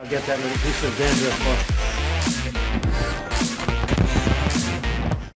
I'll get that little piece of dandruff off.